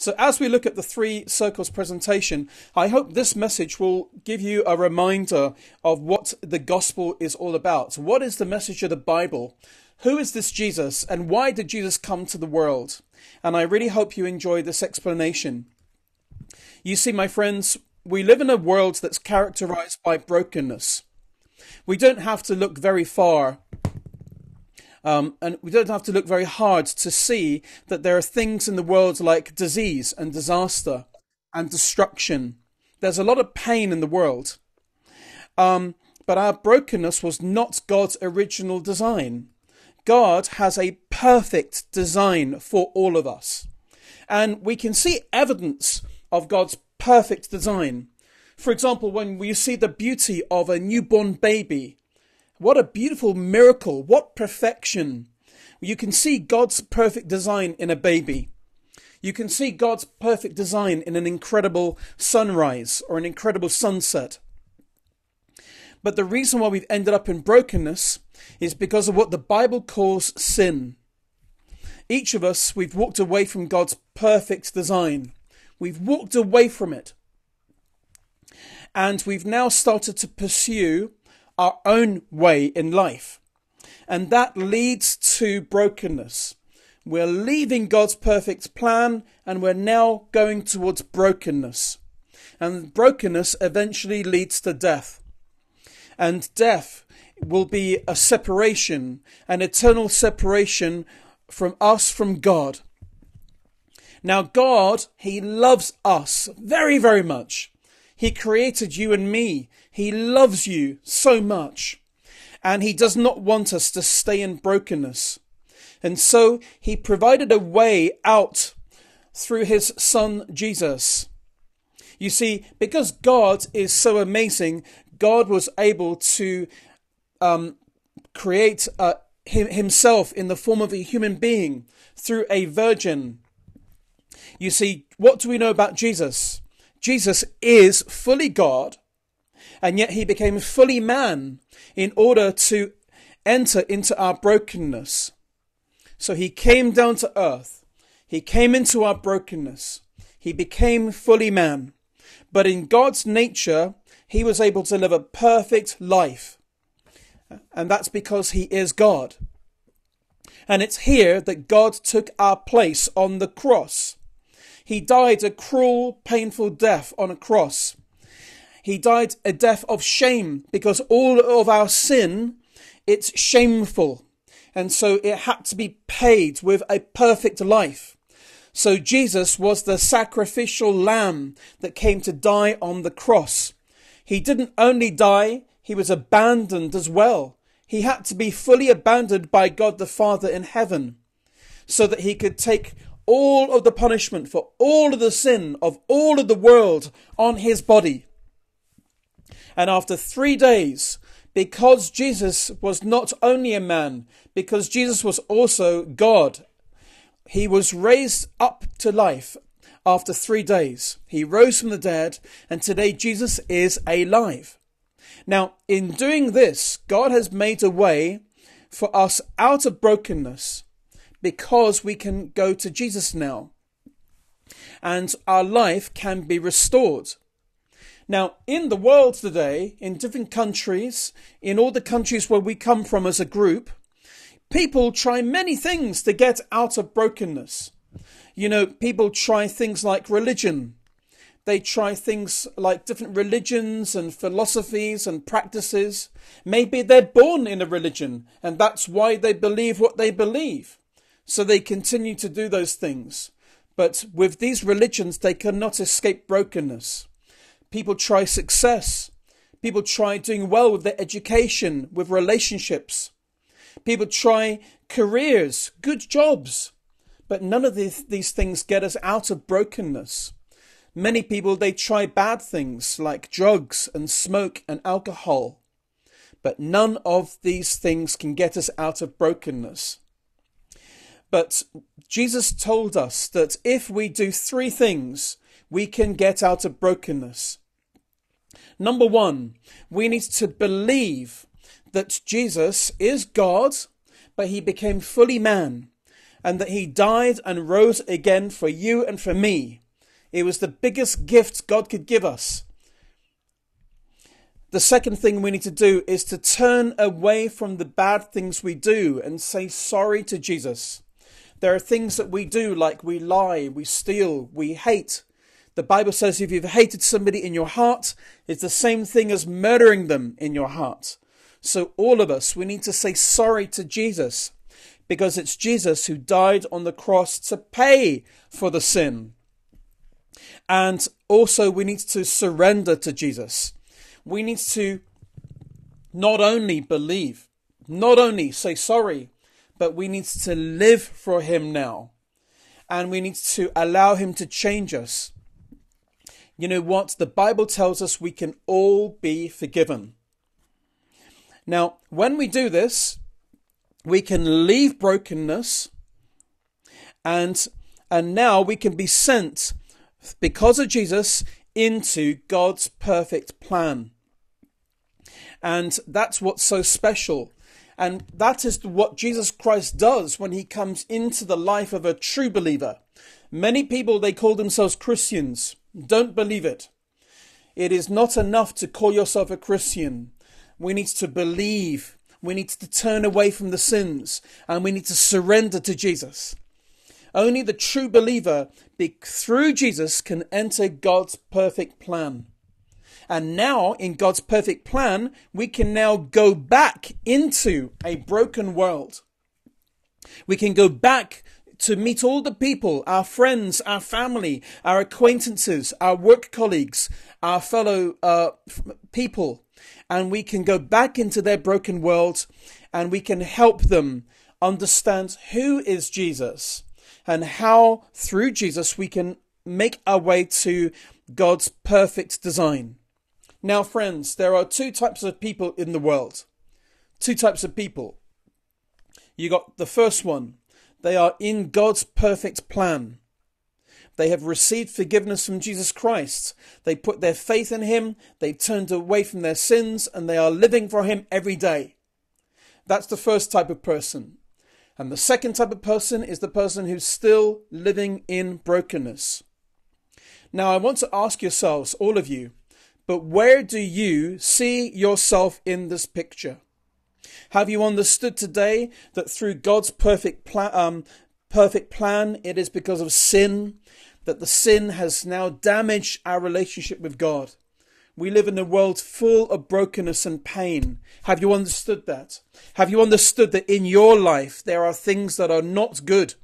So, as we look at the three circles presentation, I hope this message will give you a reminder of what the gospel is all about. What is the message of the Bible? Who is this Jesus and why did Jesus come to the world? And I really hope you enjoy this explanation. You see, my friends, we live in a world that's characterized by brokenness. We don't have to look very far um, and we don't have to look very hard to see that there are things in the world like disease and disaster and destruction. There's a lot of pain in the world. Um, but our brokenness was not God's original design. God has a perfect design for all of us. And we can see evidence of God's perfect design. For example, when we see the beauty of a newborn baby what a beautiful miracle. What perfection. You can see God's perfect design in a baby. You can see God's perfect design in an incredible sunrise or an incredible sunset. But the reason why we've ended up in brokenness is because of what the Bible calls sin. Each of us, we've walked away from God's perfect design. We've walked away from it. And we've now started to pursue our own way in life. And that leads to brokenness. We're leaving God's perfect plan and we're now going towards brokenness. And brokenness eventually leads to death. And death will be a separation, an eternal separation from us from God. Now, God, He loves us very, very much. He created you and me. He loves you so much. And He does not want us to stay in brokenness. And so He provided a way out through His Son Jesus. You see, because God is so amazing, God was able to um, create uh, him, Himself in the form of a human being through a virgin. You see, what do we know about Jesus? Jesus is fully God, and yet he became fully man in order to enter into our brokenness. So he came down to earth. He came into our brokenness. He became fully man. But in God's nature, he was able to live a perfect life. And that's because he is God. And it's here that God took our place on the cross. He died a cruel, painful death on a cross. He died a death of shame because all of our sin, it's shameful. And so it had to be paid with a perfect life. So Jesus was the sacrificial lamb that came to die on the cross. He didn't only die, he was abandoned as well. He had to be fully abandoned by God the Father in heaven so that he could take all of the punishment for all of the sin of all of the world on his body. And after three days, because Jesus was not only a man, because Jesus was also God, he was raised up to life after three days. He rose from the dead, and today Jesus is alive. Now, in doing this, God has made a way for us out of brokenness because we can go to Jesus now and our life can be restored. Now, in the world today, in different countries, in all the countries where we come from as a group, people try many things to get out of brokenness. You know, people try things like religion. They try things like different religions and philosophies and practices. Maybe they're born in a religion and that's why they believe what they believe. So they continue to do those things. But with these religions, they cannot escape brokenness. People try success. People try doing well with their education, with relationships. People try careers, good jobs. But none of these, these things get us out of brokenness. Many people, they try bad things like drugs and smoke and alcohol. But none of these things can get us out of brokenness. But Jesus told us that if we do three things, we can get out of brokenness. Number one, we need to believe that Jesus is God, but he became fully man. and that he died and rose again for you and for me. It was the biggest gift God could give us. The second thing we need to do is to turn away from the bad things we do and say sorry to Jesus. There are things that we do like we lie, we steal, we hate. The Bible says if you've hated somebody in your heart, it's the same thing as murdering them in your heart. So all of us, we need to say sorry to Jesus because it's Jesus who died on the cross to pay for the sin. And also we need to surrender to Jesus we need to not only believe, not only say sorry, but we need to live for Him now. And we need to allow Him to change us. You know what? The Bible tells us we can all be forgiven. Now, when we do this, we can leave brokenness and and now we can be sent because of Jesus into God's perfect plan. And that's what's so special. And that is what Jesus Christ does when he comes into the life of a true believer. Many people, they call themselves Christians, don't believe it. It is not enough to call yourself a Christian. We need to believe. We need to turn away from the sins and we need to surrender to Jesus. Only the true believer, through Jesus, can enter God's perfect plan. And now, in God's perfect plan, we can now go back into a broken world. We can go back to meet all the people, our friends, our family, our acquaintances, our work colleagues, our fellow uh, people, and we can go back into their broken world and we can help them understand who is Jesus and how through Jesus we can make our way to God's perfect design. Now, friends, there are two types of people in the world. Two types of people. You got the first one. They are in God's perfect plan. They have received forgiveness from Jesus Christ. They put their faith in Him. They turned away from their sins and they are living for Him every day. That's the first type of person. And the second type of person is the person who's still living in brokenness. Now, I want to ask yourselves, all of you, but where do you see yourself in this picture? Have you understood today that through God's perfect plan, um, perfect plan, it is because of sin that the sin has now damaged our relationship with God? We live in a world full of brokenness and pain. Have you understood that? Have you understood that in your life there are things that are not good?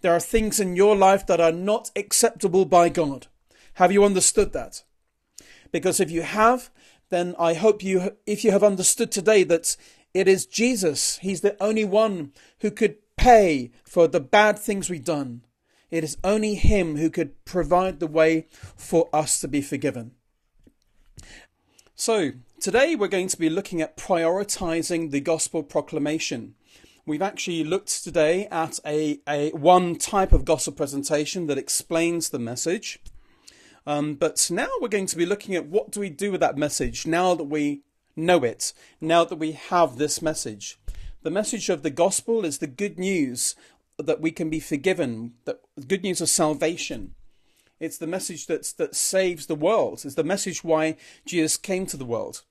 There are things in your life that are not acceptable by God. Have you understood that? Because if you have, then I hope you, if you have understood today that it is Jesus, He's the only one who could pay for the bad things we've done. It is only Him who could provide the way for us to be forgiven. So, today we're going to be looking at prioritizing the gospel proclamation. We've actually looked today at a, a one type of gospel presentation that explains the message. Um, but now we're going to be looking at what do we do with that message now that we know it, now that we have this message. The message of the gospel is the good news that we can be forgiven, that good news of salvation. It's the message that's, that saves the world. It's the message why Jesus came to the world.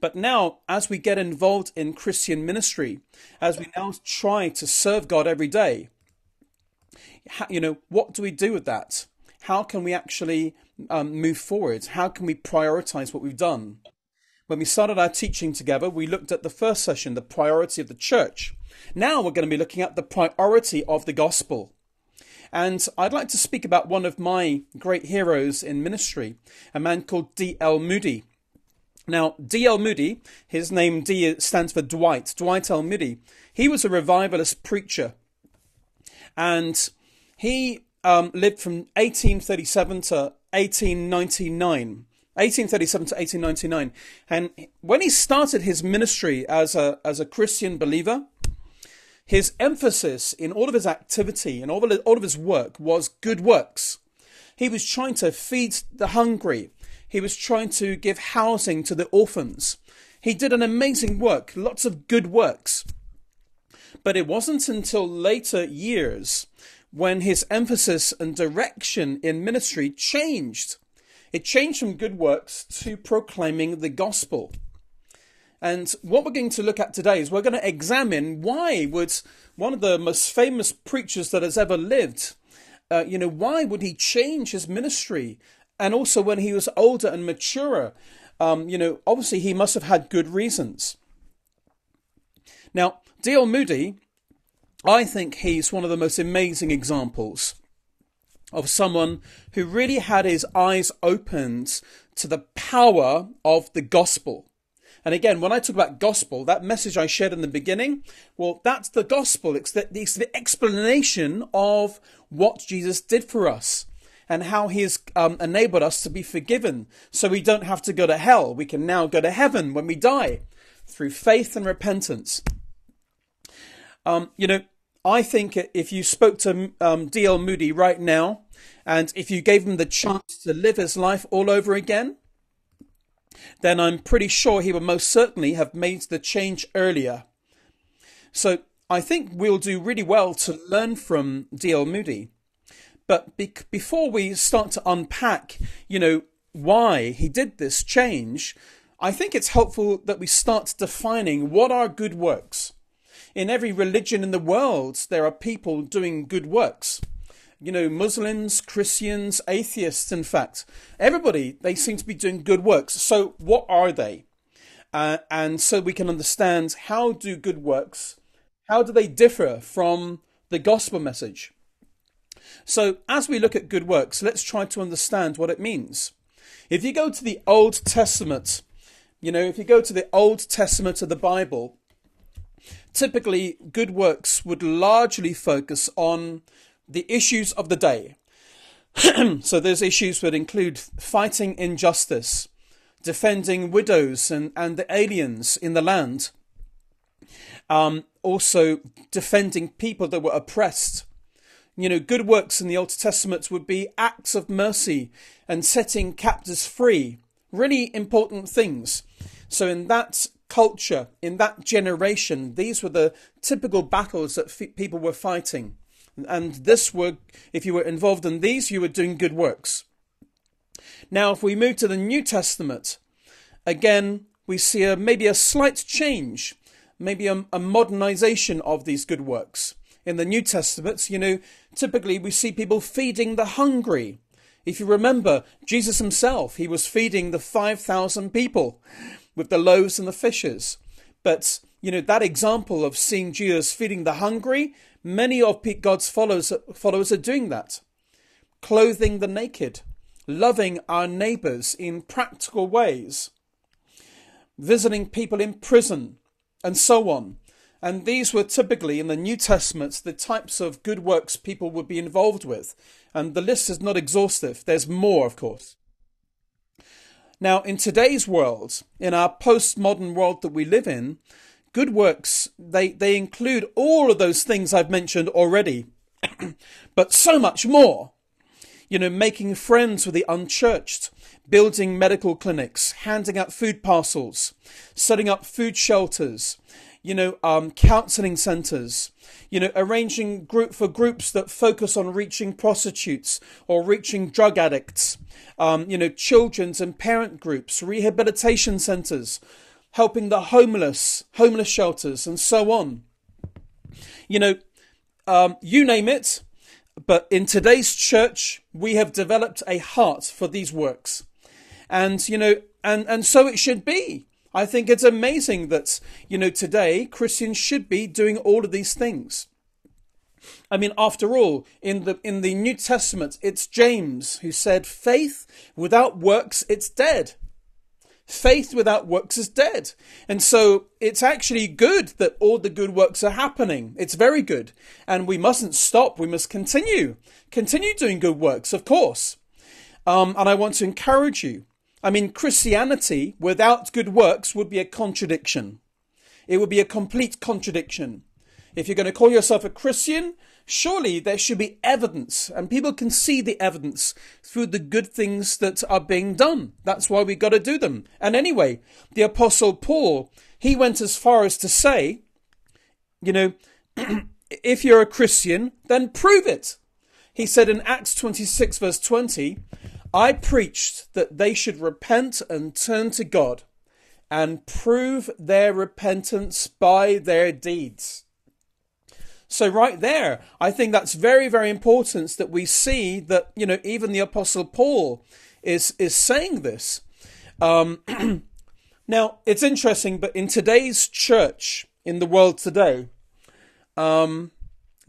But now, as we get involved in Christian ministry, as we now try to serve God every day, you know, what do we do with that? How can we actually um, move forward? How can we prioritize what we've done? When we started our teaching together, we looked at the first session, the priority of the church. Now we're going to be looking at the priority of the gospel. And I'd like to speak about one of my great heroes in ministry, a man called D.L. Moody. Now, D.L. Moody, his name D stands for Dwight, Dwight L. Moody. He was a revivalist preacher. And he um, lived from 1837 to 1899. 1837 to 1899. And when he started his ministry as a, as a Christian believer, his emphasis in all of his activity and all of, all of his work was good works. He was trying to feed the hungry. He was trying to give housing to the orphans. He did an amazing work, lots of good works. But it wasn't until later years when his emphasis and direction in ministry changed. It changed from good works to proclaiming the gospel. And what we're going to look at today is we're going to examine why would one of the most famous preachers that has ever lived, uh, you know, why would he change his ministry? And also when he was older and maturer, um, you know, obviously he must have had good reasons. Now, D.L. Moody, I think he's one of the most amazing examples of someone who really had his eyes opened to the power of the gospel. And again, when I talk about gospel, that message I shared in the beginning, well, that's the gospel. It's the, it's the explanation of what Jesus did for us and how he has um, enabled us to be forgiven so we don't have to go to hell. We can now go to heaven when we die through faith and repentance. Um, you know, I think if you spoke to um, D.L. Moody right now, and if you gave him the chance to live his life all over again, then I'm pretty sure he would most certainly have made the change earlier. So I think we'll do really well to learn from D.L. Moody. But be- before we start to unpack, you know, why he did this change, I think it's helpful that we start defining what are good works. In every religion in the world, there are people doing good works. You know, Muslims, Christians, atheists, in fact, everybody, they seem to be doing good works. So, what are they? Uh, and so we can understand how do good works, how do they differ from the gospel message? So, as we look at good works, let's try to understand what it means. If you go to the Old Testament, you know, if you go to the Old Testament of the Bible, typically good works would largely focus on the issues of the day. so those issues would include fighting injustice, defending widows and, and the aliens in the land, um, also defending people that were oppressed. You know, good works in the Old Testament would be acts of mercy and setting captives free. Really important things. So, in that culture, in that generation, these were the typical battles that f- people were fighting. And this were, if you were involved in these, you were doing good works. Now, if we move to the New Testament, again, we see a, maybe a slight change, maybe a, a modernization of these good works. In the New Testament, you know, typically we see people feeding the hungry. If you remember, Jesus himself, he was feeding the 5,000 people with the loaves and the fishes. But, you know, that example of seeing Jesus feeding the hungry, many of God's followers, followers are doing that. Clothing the naked, loving our neighbours in practical ways, visiting people in prison, and so on. And these were typically in the New Testament the types of good works people would be involved with. And the list is not exhaustive. There's more, of course. Now, in today's world, in our postmodern world that we live in, good works, they, they include all of those things I've mentioned already, but so much more. You know, making friends with the unchurched, building medical clinics, handing out food parcels, setting up food shelters, you know, um, counseling centers, you know, arranging group for groups that focus on reaching prostitutes or reaching drug addicts, um, you know, children's and parent groups, rehabilitation centers, helping the homeless, homeless shelters, and so on. You know, um, you name it. But in today's church, we have developed a heart for these works. And, you know, and, and so it should be. I think it's amazing that, you know, today Christians should be doing all of these things. I mean, after all, in the in the New Testament, it's James who said, "Faith without works, it's dead." Faith without works is dead. And so it's actually good that all the good works are happening. It's very good. And we mustn't stop. We must continue. Continue doing good works, of course. Um, and I want to encourage you I mean, Christianity without good works would be a contradiction. It would be a complete contradiction. If you're going to call yourself a Christian, surely there should be evidence, and people can see the evidence through the good things that are being done. That's why we got to do them. And anyway, the Apostle Paul, he went as far as to say, you know, if you're a Christian, then prove it. He said in Acts 26, verse 20, I preached that they should repent and turn to God and prove their repentance by their deeds. So right there, I think that's very, very important that we see that, you know, even the apostle Paul is, is saying this. Um, now, it's interesting, but in today's church, in the world today, um,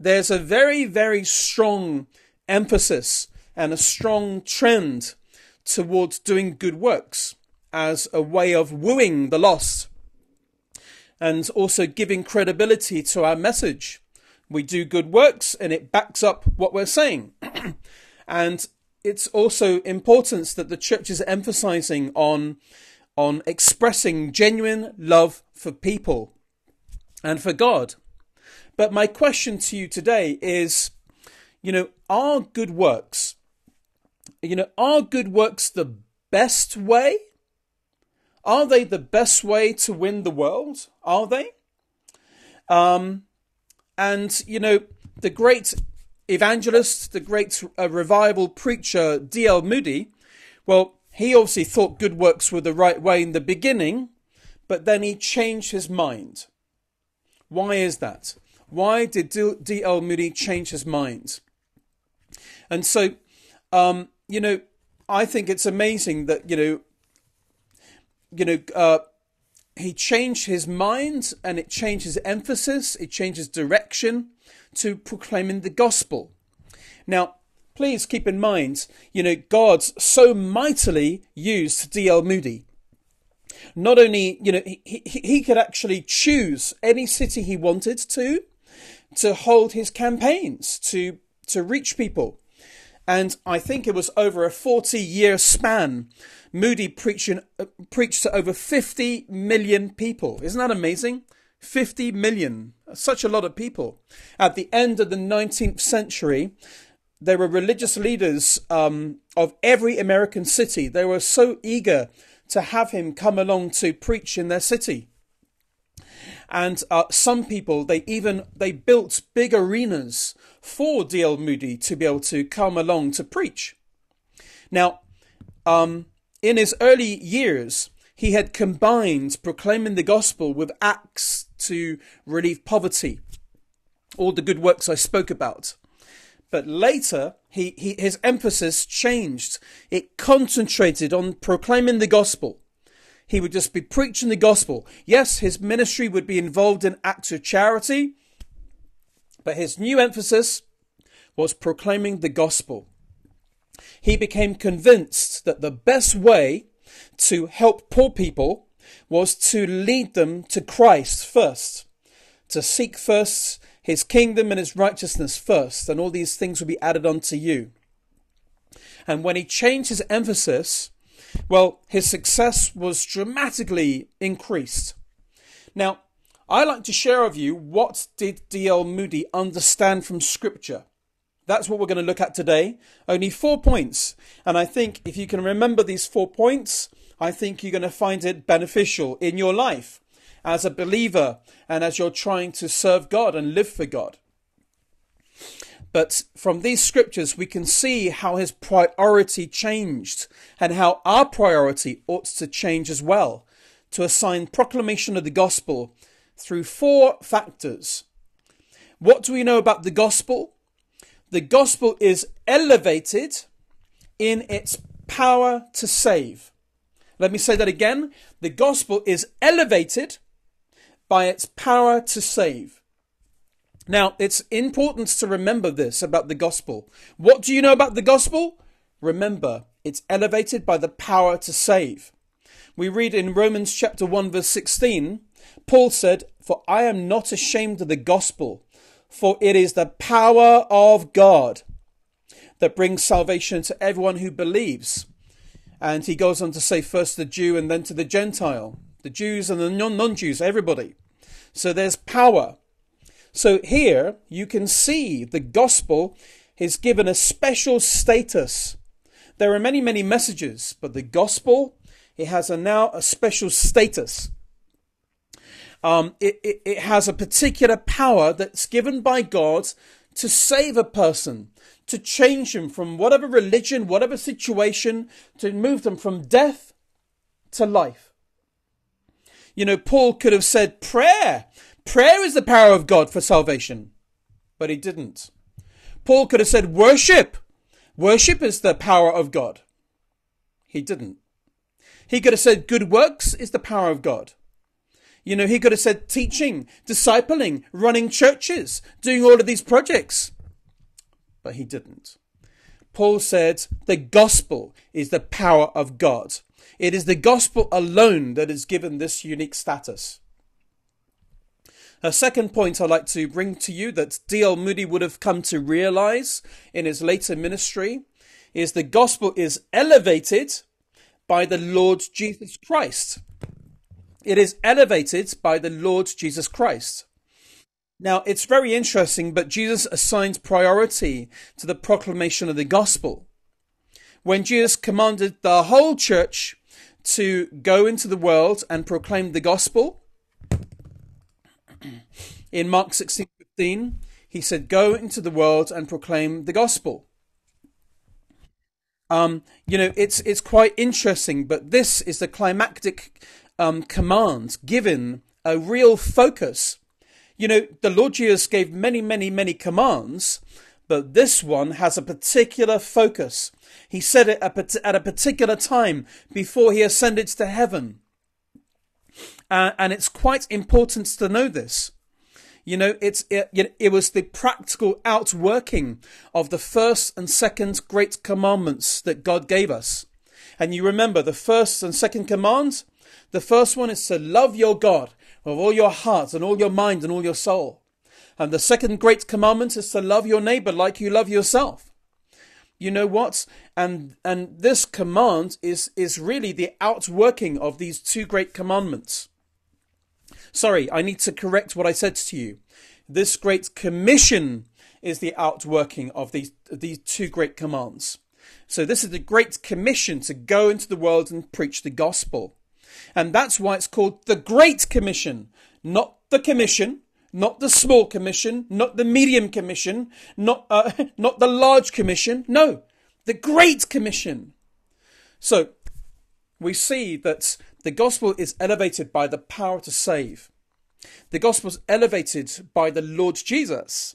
there's a very, very strong emphasis and a strong trend towards doing good works as a way of wooing the lost and also giving credibility to our message. We do good works and it backs up what we're saying. and it's also important that the church is emphasizing on, on expressing genuine love for people and for God. But my question to you today is, you know, are good works, you know, are good works the best way? Are they the best way to win the world? Are they? Um, and, you know, the great evangelist, the great uh, revival preacher, D.L. Moody, well, he obviously thought good works were the right way in the beginning, but then he changed his mind. Why is that? Why did D.L. Moody change his mind? And so, um, you know, I think it's amazing that, you know, you know, uh, he changed his mind and it changed his emphasis, it changed his direction to proclaiming the gospel. Now, please keep in mind, you know, God so mightily used D.L. Moody. Not only, you know, he, he, he could actually choose any city he wanted to, to hold his campaigns, to, to reach people. And I think it was over a 40 year span Moody preaching, uh, preached to over 50 million people. Isn't that amazing? 50 million. Such a lot of people. At the end of the 19th century, there were religious leaders um, of every American city. They were so eager to have him come along to preach in their city. And uh, some people, they even they built big arenas for D.L. Moody to be able to come along to preach. Now, um, in his early years, he had combined proclaiming the gospel with acts to relieve poverty, all the good works I spoke about. But later, he, he, his emphasis changed. It concentrated on proclaiming the gospel. He would just be preaching the gospel. Yes, his ministry would be involved in acts of charity, but his new emphasis was proclaiming the gospel he became convinced that the best way to help poor people was to lead them to Christ first, to seek first his kingdom and his righteousness first, and all these things will be added unto you. And when he changed his emphasis, well, his success was dramatically increased. Now, I like to share with you what did D.L. Moody understand from Scripture. That's what we're going to look at today. Only four points. And I think if you can remember these four points, I think you're going to find it beneficial in your life as a believer and as you're trying to serve God and live for God. But from these scriptures, we can see how his priority changed and how our priority ought to change as well to assign proclamation of the gospel through four factors. What do we know about the gospel? the gospel is elevated in its power to save. Let me say that again. The gospel is elevated by its power to save. Now, it's important to remember this about the gospel. What do you know about the gospel? Remember, it's elevated by the power to save. We read in Romans chapter 1 verse 16, Paul said, For I am not ashamed of the gospel, for it is the power of God that brings salvation to everyone who believes. And he goes on to say first the Jew and then to the Gentile, the Jews and the non Jews, everybody. So there's power. So here you can see the gospel is given a special status. There are many, many messages, but the gospel, it has a now a special status. Um, it, it, it has a particular power that's given by God to save a person, to change him from whatever religion, whatever situation, to move them from death to life. You know, Paul could have said prayer. Prayer is the power of God for salvation, but he didn't. Paul could have said worship. Worship is the power of God. He didn't. He could have said good works is the power of God. You know, he could have said teaching, discipling, running churches, doing all of these projects. But he didn't. Paul said the gospel is the power of God. It is the gospel alone that is given this unique status. A second point I'd like to bring to you that D.L. Moody would have come to realize in his later ministry is the gospel is elevated by the Lord Jesus Christ. It is elevated by the Lord Jesus Christ. Now, it's very interesting, but Jesus assigns priority to the proclamation of the gospel. When Jesus commanded the whole church to go into the world and proclaim the gospel, in Mark 16:15, he said, "Go into the world and proclaim the gospel." Um, you know, it's it's quite interesting, but this is the climactic um, command given a real focus. You know, the Lord Jesus gave many, many, many commands, but this one has a particular focus. He said it at a particular time before he ascended to heaven. Uh, and it's quite important to know this. You know, it's it, it was the practical outworking of the first and second great commandments that God gave us. And you remember the first and second commands the first one is to love your God with all your heart and all your mind and all your soul. And the second great commandment is to love your neighbor like you love yourself. You know what? And and this command is is really the outworking of these two great commandments. Sorry, I need to correct what I said to you. This great commission is the outworking of these these two great commands. So this is the great commission to go into the world and preach the gospel. And that's why it's called the Great Commission, not the Commission, not the small commission, not the medium commission, not, uh, not the large commission. No, the Great Commission. So we see that the gospel is elevated by the power to save. The gospel is elevated by the Lord Jesus.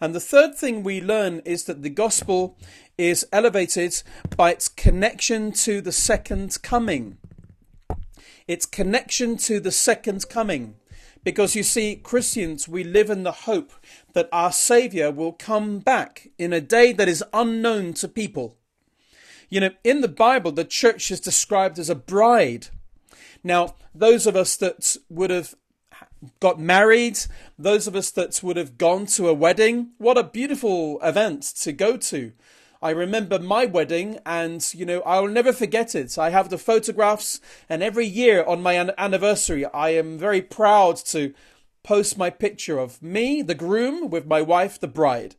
And the third thing we learn is that the gospel is elevated by its connection to the second coming its connection to the second coming. Because you see, Christians, we live in the hope that our Saviour will come back in a day that is unknown to people. You know, in the Bible, the church is described as a bride. Now, those of us that would have got married, those of us that would have gone to a wedding, what a beautiful event to go to. I remember my wedding, and you know, I will never forget it. I have the photographs, and every year on my anniversary, I am very proud to post my picture of me, the groom, with my wife, the bride.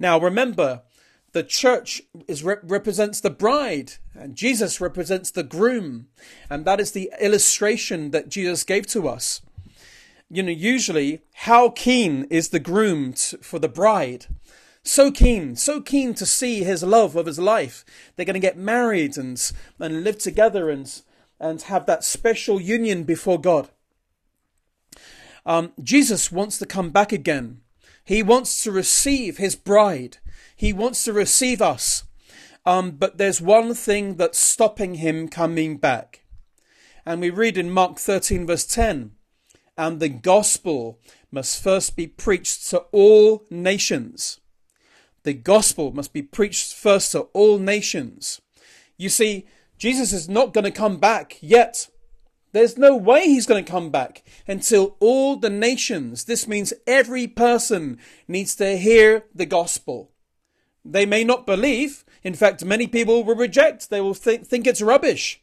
Now, remember, the church is represents the bride, and Jesus represents the groom, and that is the illustration that Jesus gave to us. You know, usually, how keen is the groom for the bride? So keen, so keen to see his love of his life. They're going to get married and, and live together and, and have that special union before God. Um, Jesus wants to come back again. He wants to receive his bride. He wants to receive us. Um, but there's one thing that's stopping him coming back. And we read in Mark 13, verse 10 and the gospel must first be preached to all nations the gospel must be preached first to all nations. You see, Jesus is not going to come back yet. There's no way he's going to come back until all the nations, this means every person, needs to hear the gospel. They may not believe. In fact, many people will reject. They will think, think it's rubbish.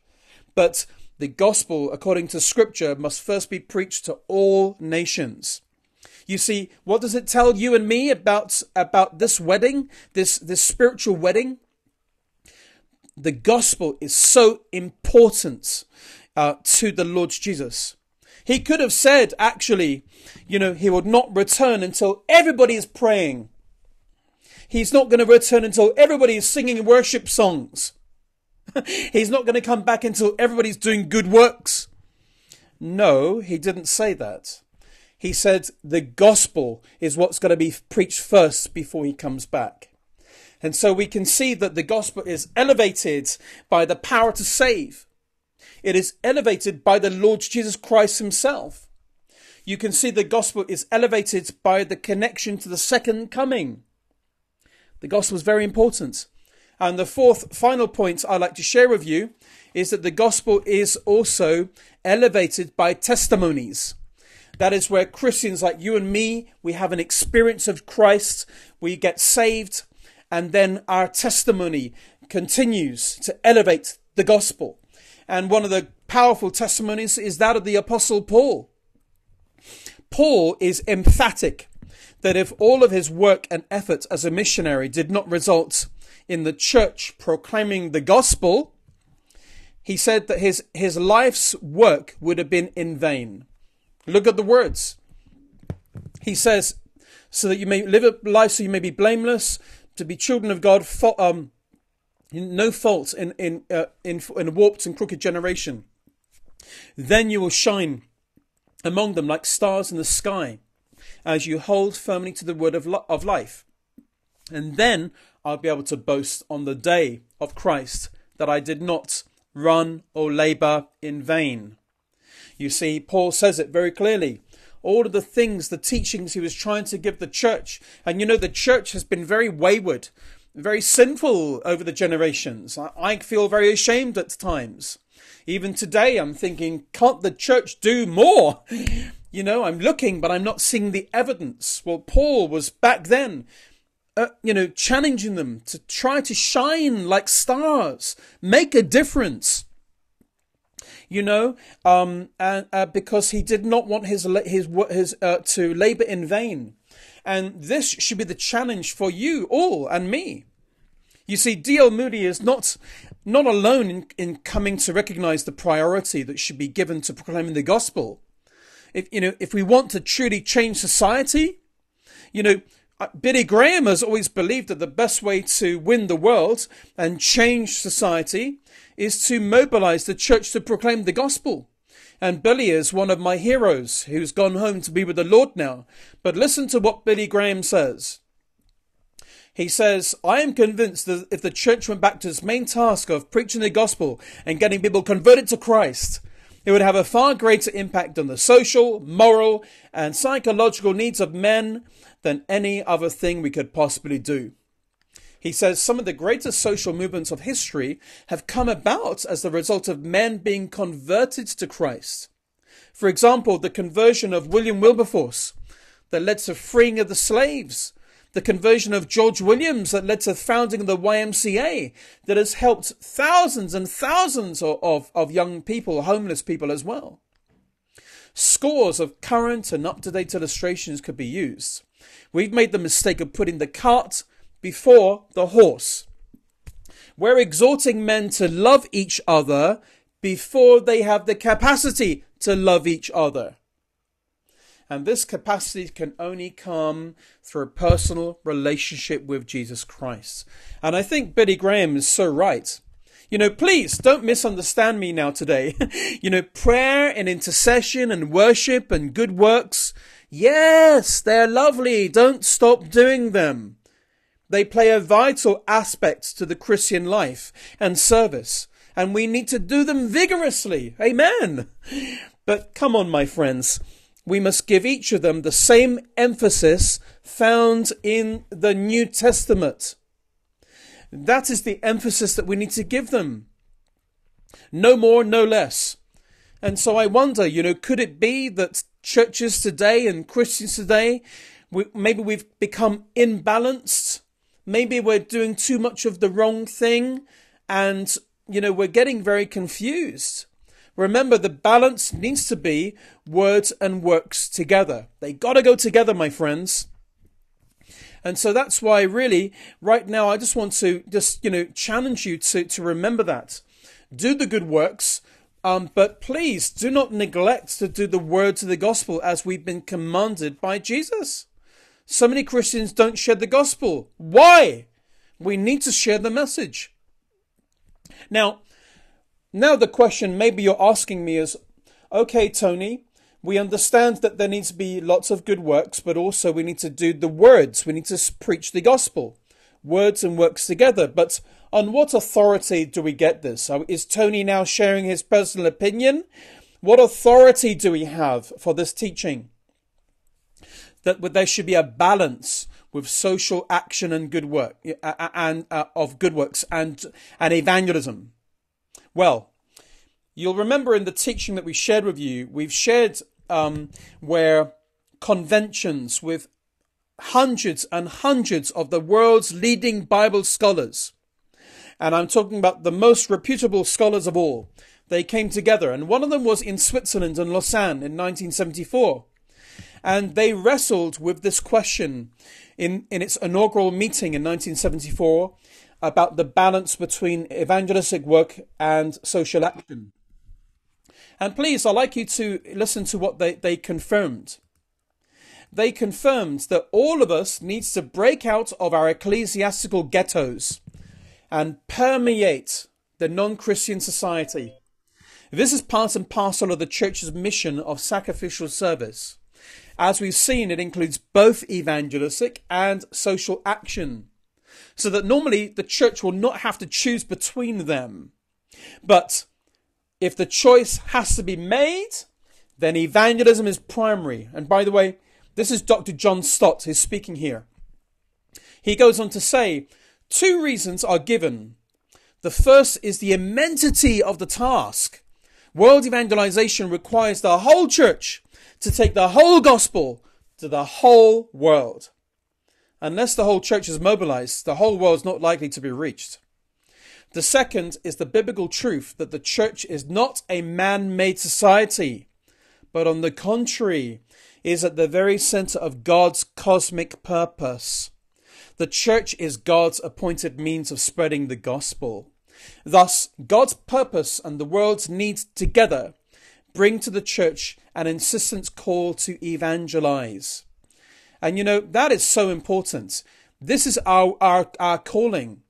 But the gospel, according to scripture, must first be preached to all nations. You see, what does it tell you and me about, about this wedding, this, this spiritual wedding? The gospel is so important uh, to the Lord Jesus. He could have said, actually, you know, he would not return until everybody is praying. He's not going to return until everybody is singing worship songs. He's not going to come back until everybody's doing good works. No, he didn't say that. He said the gospel is what's going to be preached first before he comes back. And so we can see that the gospel is elevated by the power to save. It is elevated by the Lord Jesus Christ himself. You can see the gospel is elevated by the connection to the second coming. The gospel is very important. And the fourth, final point I'd like to share with you is that the gospel is also elevated by testimonies. That is where Christians like you and me, we have an experience of Christ, we get saved, and then our testimony continues to elevate the gospel. And one of the powerful testimonies is that of the Apostle Paul. Paul is emphatic that if all of his work and effort as a missionary did not result in the church proclaiming the gospel, he said that his, his life's work would have been in vain. Look at the words. He says, so that you may live a life so you may be blameless, to be children of God, um, no fault in, in, uh, in, in a warped and crooked generation. Then you will shine among them like stars in the sky as you hold firmly to the word of, of life. And then I'll be able to boast on the day of Christ that I did not run or labor in vain. You see, Paul says it very clearly. All of the things, the teachings he was trying to give the church. And you know, the church has been very wayward, very sinful over the generations. I, feel very ashamed at times. Even today, I'm thinking, can't the church do more? You know, I'm looking, but I'm not seeing the evidence. Well, Paul was back then, uh, you know, challenging them to try to shine like stars, make a difference. You know, um, and uh, because he did not want his his his uh, to labor in vain, and this should be the challenge for you all and me. You see, D.L. Moody is not not alone in, in coming to recognize the priority that should be given to proclaiming the gospel if you know if we want to truly change society, you know, Uh, Billy Graham has always believed that the best way to win the world and change society is to mobilize the church to proclaim the gospel. And Billy is one of my heroes who's gone home to be with the Lord now. But listen to what Billy Graham says. He says, I am convinced that if the church went back to its main task of preaching the gospel and getting people converted to Christ, it would have a far greater impact on the social, moral, and psychological needs of men than any other thing we could possibly do. He says some of the greatest social movements of history have come about as the result of men being converted to Christ. For example, the conversion of William Wilberforce that led to freeing of the slaves, the conversion of George Williams that led to founding of the YMCA that has helped thousands and thousands of, of, of young people, homeless people as well. Scores of current and up to date illustrations could be used. We've made the mistake of putting the cart before the horse. We're exhorting men to love each other before they have the capacity to love each other. And this capacity can only come through a personal relationship with Jesus Christ. And I think Billy Graham is so right. You know, please don't misunderstand me now today. you know, prayer and intercession and worship and good works. Yes, they're lovely. Don't stop doing them. They play a vital aspect to the Christian life and service, and we need to do them vigorously. Amen. But come on, my friends we must give each of them the same emphasis found in the New Testament. That is the emphasis that we need to give them. No more, no less. And so I wonder, you know, could it be that churches today and Christians today, we, maybe we've become imbalanced? Maybe we're doing too much of the wrong thing and, you know, we're getting very confused. Remember, the balance needs to be words and works together. They gotta go together, my friends. And so that's why really right now I just want to just, you know, challenge you to, to remember that. Do the good works, Um, but please do not neglect to do the words of the gospel as we've been commanded by Jesus. So many Christians don't share the gospel. Why? We need to share the message. Now, now the question maybe you're asking me is, okay, Tony, we understand that there needs to be lots of good works, but also we need to do the words. We need to preach the gospel. Words and works together. But on what authority do we get this? Is Tony now sharing his personal opinion? What authority do we have for this teaching? That there should be a balance with social action and good work and uh, of good works and and evangelism. Well, you'll remember in the teaching that we shared with you, we've shared um, where conventions with hundreds and hundreds of the world's leading Bible scholars, and I'm talking about the most reputable scholars of all, they came together, and one of them was in Switzerland in Lausanne in 1974. And they wrestled with this question in, in its inaugural meeting in 1974 about the balance between evangelistic work and social action. And please, I'd like you to listen to what they, they confirmed. They confirmed that all of us needs to break out of our ecclesiastical ghettos and permeate the non-Christian society. This is part and parcel of the church's mission of sacrificial service. As we've seen, it includes both evangelistic and social action. So that normally the church will not have to choose between them. But if the choice has to be made, then evangelism is primary. And by the way, this is Dr. John Stott who's speaking here. He goes on to say, two reasons are given. The first is the immensity of the task. World evangelization requires the whole church to take the whole gospel to the whole world. Unless the whole church is mobilized, the whole world is not likely to be reached. The second is the biblical truth that the church is not a man made society, but on the contrary, is at the very center of God's cosmic purpose. The church is God's appointed means of spreading the gospel. Thus, God's purpose and the world's need together bring to the church an insistent call to evangelize. And you know, that is so important. This is our, our, our calling.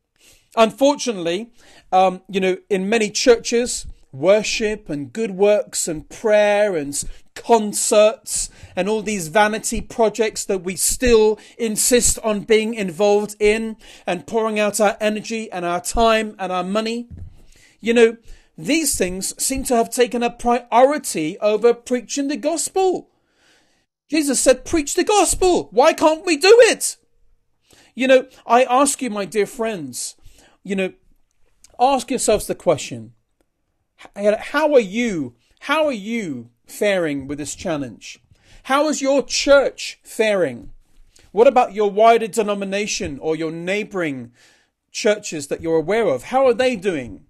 Unfortunately, um, you know, in many churches, worship and good works and prayer and concerts and all these vanity projects that we still insist on being involved in and pouring out our energy and our time and our money. You know, these things seem to have taken a priority over preaching the gospel. Jesus said, preach the gospel. Why can't we do it? You know, I ask you, my dear friends, you know, ask yourselves the question, how are you, how are you faring with this challenge? How is your church faring? What about your wider denomination or your neighboring churches that you're aware of? How are they doing?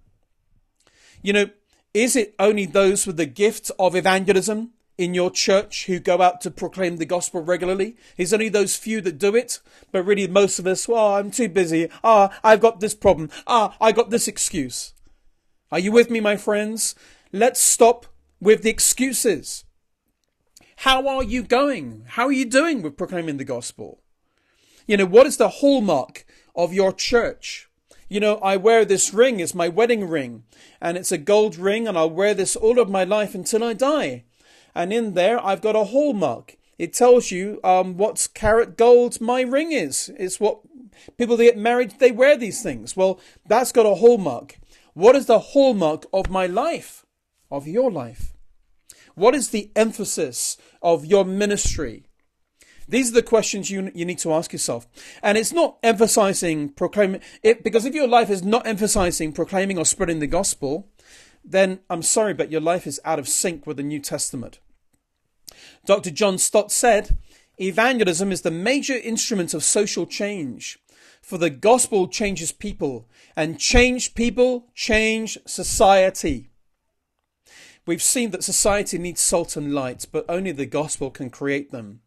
You know, is it only those with the gift of evangelism in your church who go out to proclaim the gospel regularly? Is only those few that do it? But really, most of us, well, I'm too busy. Ah, I've got this problem. Ah, I got this excuse. Are you with me, my friends? Let's stop with the excuses. How are you going? How are you doing with proclaiming the gospel? You know, what is the hallmark of your church? You know, I wear this ring, it's my wedding ring, and it's a gold ring, and I'll wear this all of my life until I die. And in there, I've got a hallmark. It tells you um, what carat gold my ring is. It's what people that get married, they wear these things. Well, that's got a hallmark. What is the hallmark of my life, of your life? What is the emphasis of your ministry? These are the questions you, you need to ask yourself. And it's not emphasizing proclaiming it, because if your life is not emphasizing proclaiming or spreading the gospel, then I'm sorry, but your life is out of sync with the New Testament. Dr. John Stott said, Evangelism is the major instrument of social change. For the gospel changes people, and changed people change society. We've seen that society needs salt and light, but only the gospel can create them.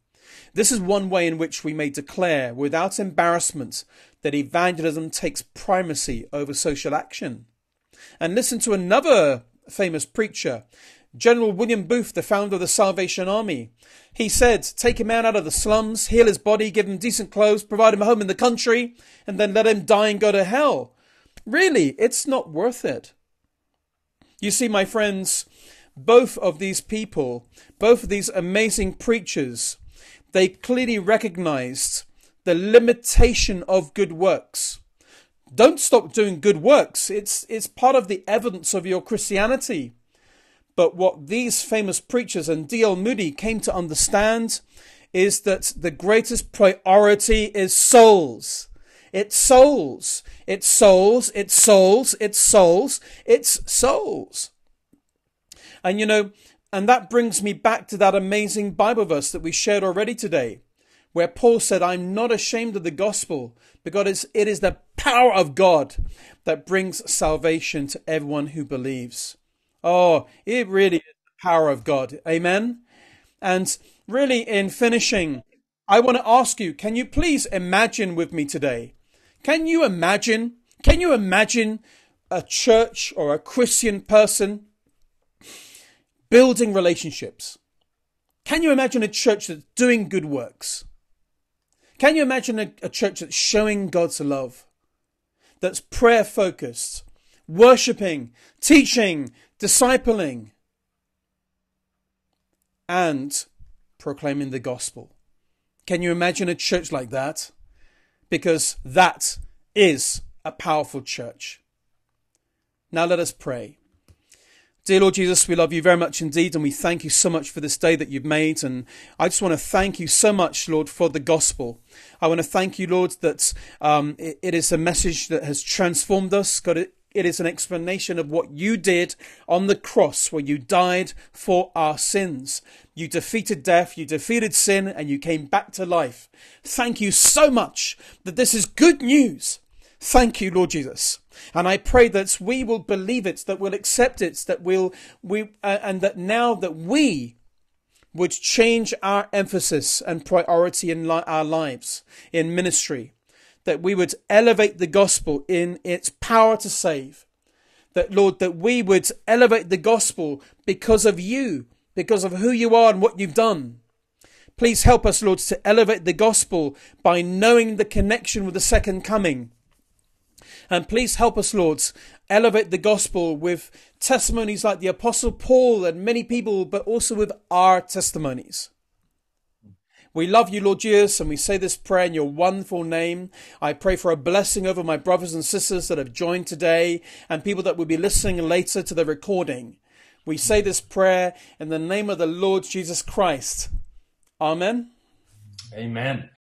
This is one way in which we may declare without embarrassment that evangelism takes primacy over social action. And listen to another famous preacher. General William Booth, the founder of the Salvation Army, he said, take a man out of the slums, heal his body, give him decent clothes, provide him a home in the country, and then let him die and go to hell. Really, it's not worth it. You see, my friends, both of these people, both of these amazing preachers, they clearly recognized the limitation of good works. Don't stop doing good works. It's, it's part of the evidence of your Christianity. But what these famous preachers and D.L. Moody came to understand is that the greatest priority is souls. It's souls. It's souls. It's souls. It's souls. It's souls. And you know, and that brings me back to that amazing Bible verse that we shared already today, where Paul said, I'm not ashamed of the gospel because it is the power of God that brings salvation to everyone who believes. Oh, it really is the power of God. Amen. And really, in finishing, I want to ask you, can you please imagine with me today? Can you imagine? Can you imagine a church or a Christian person building relationships? Can you imagine a church that's doing good works? Can you imagine a, a church that's showing God's love, that's prayer focused, worshipping, teaching, discipling, and proclaiming the gospel? Can you imagine a church like that? Because that is a powerful church. Now let us pray. Dear Lord Jesus, we love you very much indeed, and we thank you so much for this day that you've made. And I just want to thank you so much, Lord, for the gospel. I want to thank you, Lord, that um, it, it is a message that has transformed us. God, it, it is an explanation of what you did on the cross, where you died for our sins. You defeated death, you defeated sin, and you came back to life. Thank you so much that this is good news. Thank you, Lord Jesus. And I pray that we will believe it, that we'll accept it, that we'll, we, uh, and that now that we would change our emphasis and priority in li- our lives, in ministry, that we would elevate the gospel in its power to save. That, Lord, that we would elevate the gospel because of you, because of who you are and what you've done. Please help us, Lord, to elevate the gospel by knowing the connection with the second coming and please help us, Lord, elevate the gospel with testimonies like the Apostle Paul and many people, but also with our testimonies. We love you, Lord Jesus, and we say this prayer in your wonderful name. I pray for a blessing over my brothers and sisters that have joined today and people that will be listening later to the recording. We say this prayer in the name of the Lord Jesus Christ. Amen. Amen.